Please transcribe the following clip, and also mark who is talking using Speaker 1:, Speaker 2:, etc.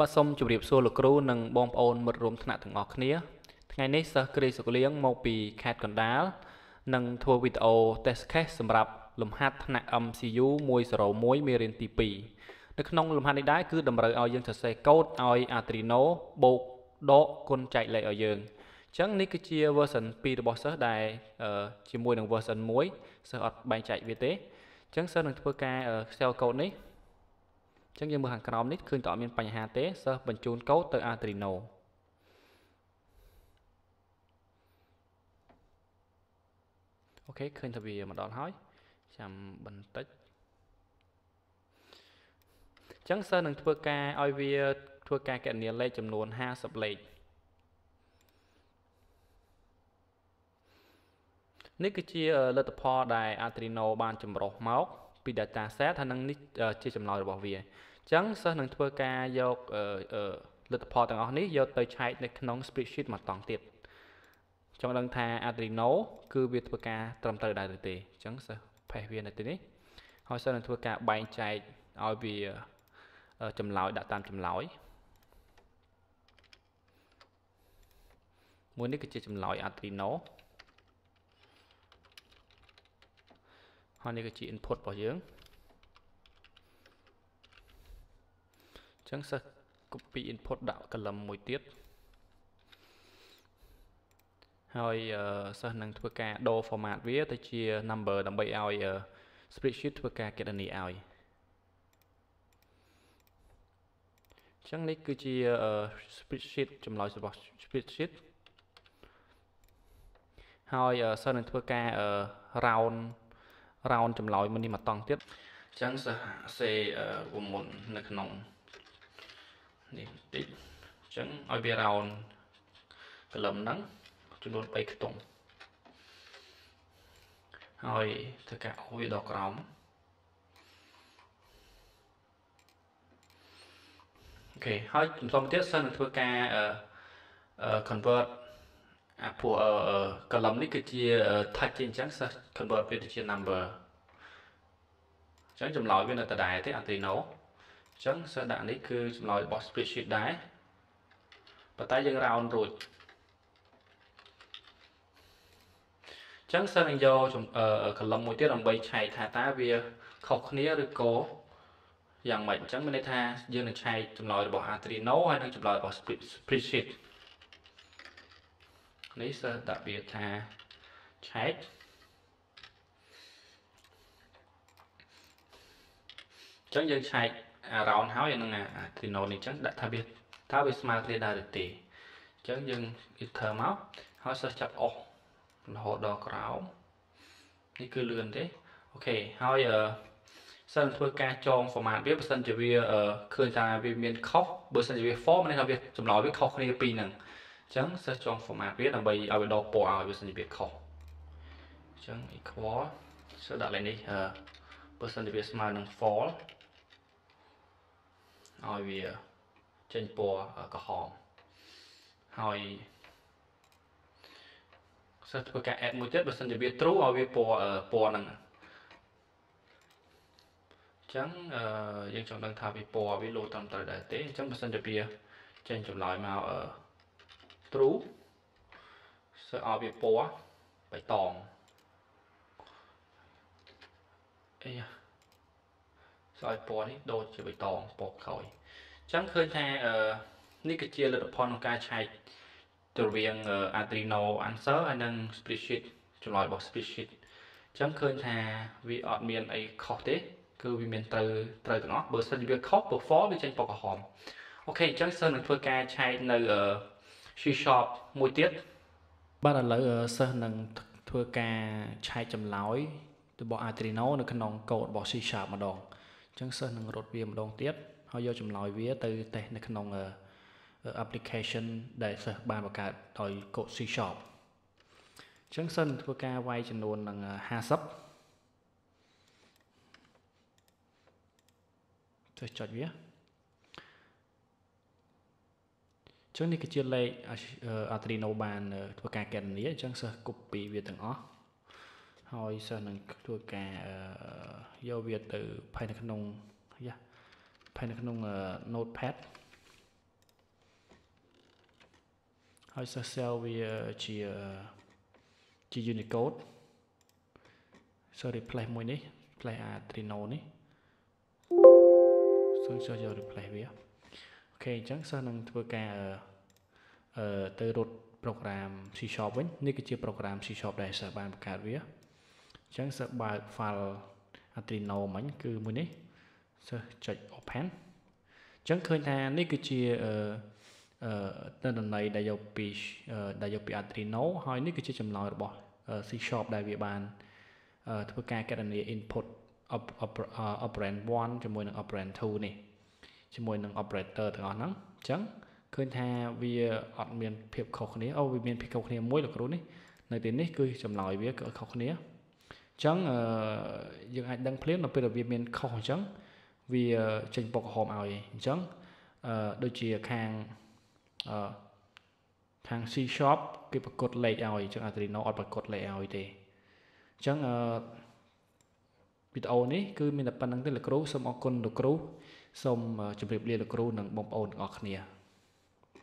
Speaker 1: បាទសូមជម្រាបសួរលោកគ្រូនិងបងប្អូនមិត្តរួមថ្នាក់ទាំងអស់គ្នាថ្ងៃនេះសិស្សគ្រីសុកលៀងមកពីខេត្តកណ្ដាលនឹងធ្វើវីដេអូ test case សម្រាប់លំហាត់ថ្នាក់ MCU 101មេរៀនទី2នៅក្នុងលំហាត់នេះដែរគឺតម្រូវឲ្យយើងសរសេរកូដឲ្យ Arduino បូកដកគុណចែកលេខឲ្យយើងអញ្ចឹងនេះគឺជា version 2របស់សិស្សដែលជាមួយនឹង version 1សិស្សអត់បែងចែកវាទេអញ្ចឹងសិស្សនឹងធ្វើការ shell code នេះ ចឹងយើងមើលខាងក្រោមនេះឃើញតើអត់មានបញ្ហាទេសិស្សបញ្ជូនកូដទៅ Arduino អូខេឃើញថាវាមកដល់ហើយចាំបន្តិចចឹងសិស្សនឹងធ្វើការឲ្យវាធ្វើការកណនាលេខចំនួន50លេខនេះគឺជាលទ្ធផលដែល Arduino បានចម្រុះមក ពី data set ហើយនឹងនេះជាចម្លើយរបស់វាចឹងសិស្សនឹងធ្វើការយកលទ្ធផលទាំងអស់នេះយកទៅឆែកនៅក្នុង spreadsheet មកតង់ទៀតចង់ដឹងថា Arduino គឺវាធ្វើការត្រឹមត្រូវដែរឬទេអញ្ចឹងសិស្សផេះវានៅទីនេះហើយសិស្សនឹងធ្វើការបែងចែកឲ្យវាចម្លើយដាក់តាមចម្លើយមួយនេះគឺជាចម្លើយ Arduino ហើយនេះគឺជា input របស់យើងចឹងសិស្ស copy input ដាក់ column មួយទៀតហើយសិស្សនឹងធ្វើការដូរ format វាទៅជា number ដើម្បីឲ្យ spreadsheet ធ្វើការគណនាឲ្យចឹងនេះគឺជា spreadsheet ចម្លើយរបស់ spreadsheet ហើយសិស្សនឹងធ្វើការ round round ចម្លើយមួយនេះមកតង់ទៀតអញ្ចឹងសិស្សសេវមុននៅក្នុងនេះបន្តិចអញ្ចឹងឲ្យវារោនកលឹមហ្នឹងចំនួន3ខ្ទង់ហើយធ្វើការអូសវាដល់ក្រោមអូខេហើយបន្តមកទៀតសិននឹងធ្វើការ convert អា ពួក column នេះគឺជា touch ជាអញ្ចឹងសិស្ស convert វាទៅជា number អញ្ចឹងចម្លើយវានៅដដែលទេ Arduino អញ្ចឹងសិស្សដាក់នេះគឺចម្លើយរបស់ spreadsheet ដែរប៉ុន្តែយើង round រួចអញ្ចឹងសិស្សនឹងយក column មួយទៀតដើម្បីឆែកថាតើវាខុសគ្នាឬក៏យ៉ាងម៉េចអញ្ចឹងមានន័យថាយើងនឹងឆែកចម្លើយរបស់ Arduino ហើយនិងចម្លើយរបស់ spreadsheet នេះសិស្សដាក់វាថាឆែកអញ្ចឹងយើងឆែក around ហើយនឹងអា trino នេះអញ្ចឹងដាក់ថាវាតើវាស្មើគ្នាដែរឬទេអញ្ចឹងយើង enter មកហើយសិស្សចាប់អស់រហូតដល់ក្រោមនេះគឺលឿនទេអូខេហើយអឺសិនធ្វើការចង format វាបើសិនជាវាឃើញថាវាមានខុសបើសិនជាវា form នេះថាវាចម្លើយវាខុសគ្នាពីរហ្នឹងអញ្ចឹងសិស្សចង format វាដើម្បីឲ្យវាដកពណ៌ឲ្យវាសិនជាវាខុសអញ្ចឹង equal សិស្សដាក់លេខនេះអឺបើសិនជាវាស្មើនឹង false ឲ្យវាចេញពណ៌ក្រហមហើយសិស្សធ្វើការ add មួយទៀតបើសិនជាវា true ឲ្យវាពណ៌ពណ៌ហ្នឹងអញ្ចឹងយើងចង់ដឹងថាវាពណ៌វាលោត្រឹមត្រូវដែរទេអញ្ចឹងបើសិនជាវាចេញចម្លើយមក true សិស្សឲ្យវាពណ៌បៃតងអីយ៉ាស្អុយពណ៌នេះដូចជាបៃតងពណ៌ក្រោយអញ្ចឹងឃើញថានេះគឺជាលទ្ធផលក្នុងការឆែកទៅរវាង Arduino answer ហើយនិង spreadsheet ចម្លើយរបស់ spreadsheet អញ្ចឹងឃើញថាវាអត់មានអីខុសទេ គឺវាមានត្រូវត្រូវទាំងអស់បើសិនជាវាខុស perform វាចេញពណ៌ក្រហមអូខេអញ្ចឹងសិស្សនឹងធ្វើការឆែកនៅ C sharp មួយទៀតបាទឥឡូវសិស្សនឹងធ្វើការឆែកចម្លើយរបស់ Arduino នៅក្នុងកូដរបស់ C sharp ម្ដងចឹងសិស្សនឹងរត់វាម្ដងទៀតហើយយកចម្លើយវាទៅតេស្តនៅក្នុង application ដែលសិស្សបានបង្កើតដោយកូដ C# ចឹងសិនធ្វើការវាយចំនួននឹង50ចុចចុចវា ចឹងនេះគឺជាលេខ Arduino បានធ្វើការកណនាអញ្ចឹងសិស្ស copy វាទាំងអស់ហើយសិស្សនឹងធ្វើការយកវាទៅផែនៅក្នុងយ៉ាផែនៅក្នុង notepad ហើយសិស្ស cell វាជាជា Unicode សូម replace មួយនេះ replace Arduino នេះសូមចូលយក replace វាអូខេអញ្ចឹងសិស្សនឹងធ្វើការអឺ ទៅរត់ program C# វិញនេះគឺជា program C# ដែលសិស្សបានបង្កើតវាអញ្ចឹងសិស្សបើក file Arduino មិញគឺមួយនេះសិស្សចុច open អញ្ចឹងឃើញថានេះគឺជាអឺអឺទិន្នន័យដែលយកពីដែលយកពី Arduino ហើយនេះគឺជាចម្លើយរបស់ C# ដែលវាបានធ្វើការកណនា input operand 1ជាមួយនឹង operand 2នេះជាមួយនឹង operator ទាំងអស់ហ្នឹងអញ្ចឹង ឃើញថាវាអត់មានភាពខុសគ្នាអូវាមានភាពខុសគ្នាមួយលោកគ្រូនេះនៅទីនេះគឺចម្លើយវាគឺខុសគ្នាអញ្ចឹងយើងអាចដឹងភ្លាមនៅពេលដែលវាមានខុសអញ្ចឹងវាចេញពណ៌ក្រហមឲ្យអញ្ចឹងអឺដូចជាខាងអឺខាង C shop គេប្រកួតលេខឲ្យអញ្ចឹង Arduino អត់ប្រកួតលេខឲ្យទេអញ្ចឹងអឺវីដេអូនេះគឺមានតែប៉ុណ្្នឹងទេលោកគ្រូសូមអរគុណលោកគ្រូសូមជម្រាបលាលោកគ្រូនិងបងប្អូនទាំងអស់គ្នា